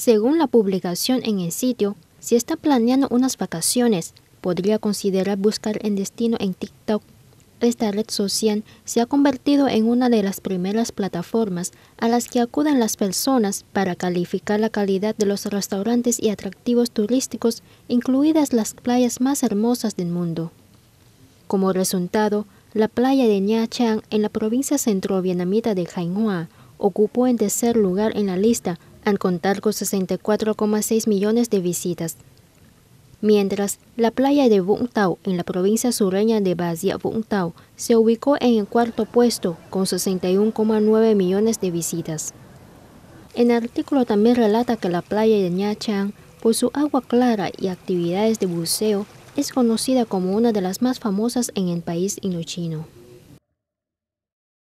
Según la publicación en el sitio, si está planeando unas vacaciones, podría considerar buscar el destino en TikTok. Esta red social se ha convertido en una de las primeras plataformas a las que acuden las personas para calificar la calidad de los restaurantes y atractivos turísticos, incluidas las playas más hermosas del mundo. Como resultado, la playa de Nha Trang en la provincia centro-vietnamita de Khai Hoa ocupó el tercer lugar en la lista al contar con 64,6 millones de visitas mientras la playa de Vũng Tàu en la provincia sureña de Bà Vũng Tàu se ubicó en el cuarto puesto con 61,9 millones de visitas. El artículo también relata que la playa de Nha Trang, por su agua clara y actividades de buceo, es conocida como una de las más famosas en el país indochino.